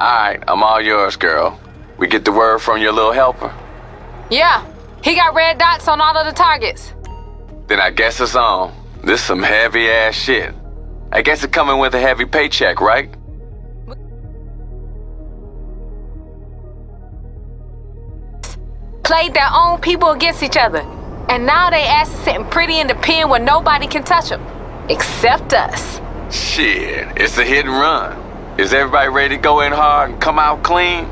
Alright, I'm all yours, girl. We get the word from your little helper? Yeah, he got red dots on all of the targets. Then I guess it's on. This some heavy ass shit. I guess it coming with a heavy paycheck, right? Played their own people against each other. And now they ass is sitting pretty in the pen where nobody can touch them. Except us. Shit, it's a hit and run. Is everybody ready to go in hard and come out clean?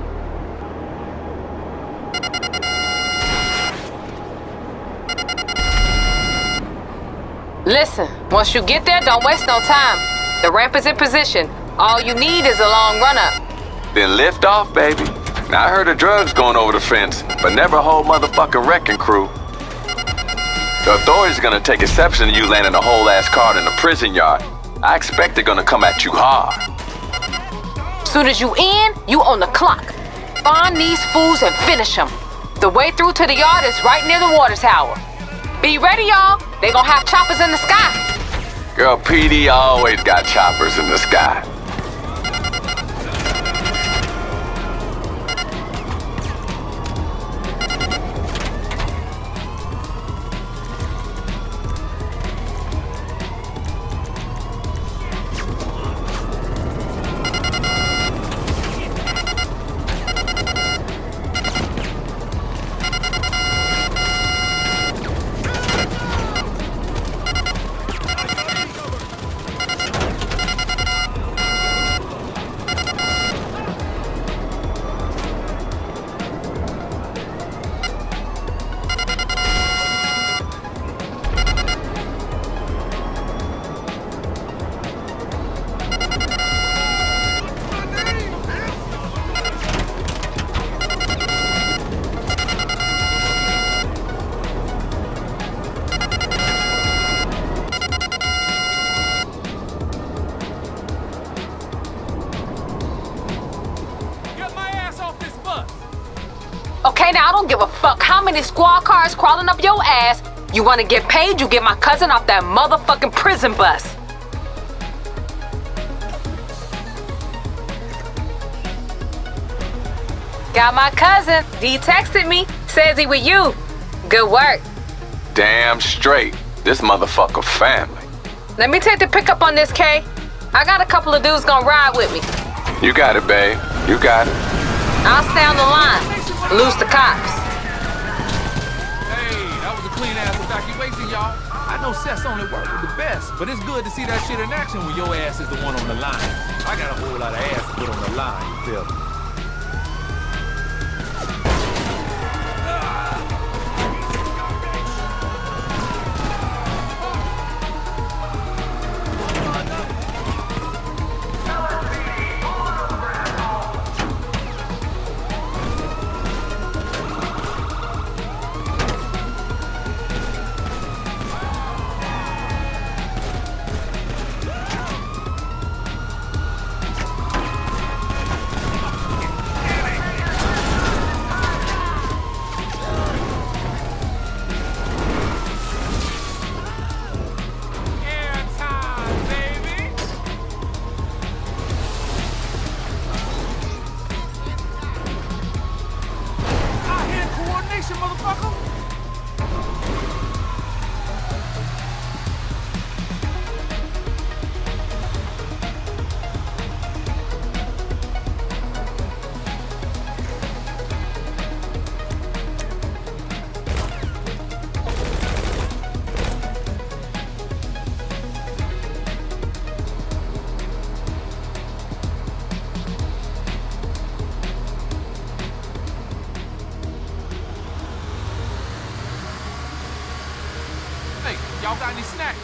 Listen, once you get there, don't waste no time. The ramp is in position. All you need is a long run-up. Then lift off, baby. Now I heard of drugs going over the fence, but never a whole motherfucking wrecking crew. The authorities are gonna take exception to you landing a whole ass card in a prison yard. I expect they're gonna come at you hard. Soon as you in, you on the clock. Find these fools and finish them. The way through to the yard is right near the water tower. Be ready, y'all. They gonna have choppers in the sky. Girl, PD always got choppers in the sky. Okay, now I don't give a fuck how many squad cars crawling up your ass. You wanna get paid, you get my cousin off that motherfucking prison bus. Got my cousin. D texted me. Says he with you. Good work. Damn straight. This motherfucker family. Let me take the pickup on this, K. I got a couple of dudes gonna ride with me. You got it, babe. You got it. I'll stay on the line. Loose the cops. Hey, that was a clean ass evacuation, y'all. I know Seth's only work with the best, but it's good to see that shit in action when your ass is the one on the line. I got a whole lot of ass to put on the line, you feel me? Hey, y'all got any snacks?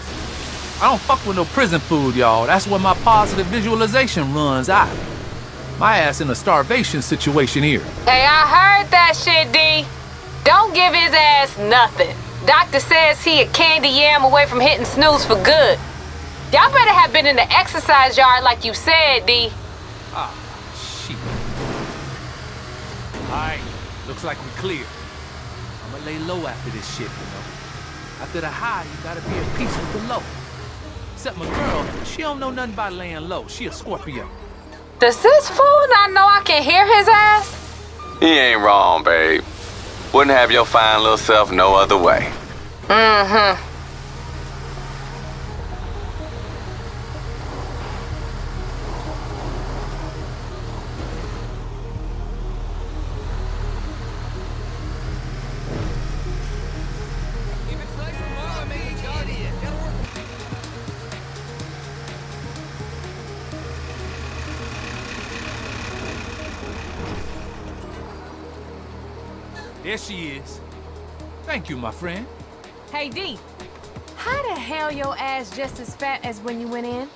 I don't fuck with no prison food, y'all. That's where my positive visualization runs out. My ass in a starvation situation here. Hey, I heard that shit, D. Don't give his ass nothing. Doctor says he a candy yam away from hitting snooze for good. Y'all better have been in the exercise yard like you said, D. Ah, shit. Alright, looks like we're clear. I'ma lay low after this shit, you know. After the high, you gotta be at peace with the low. Except my girl, she don't know nothing about laying low. She a Scorpio. Does this fool not know I can hear his ass? He ain't wrong, babe. Wouldn't have your fine little self no other way. Mm-hmm. There she is. Thank you, my friend. Hey, D. How the hell your ass just as fat as when you went in?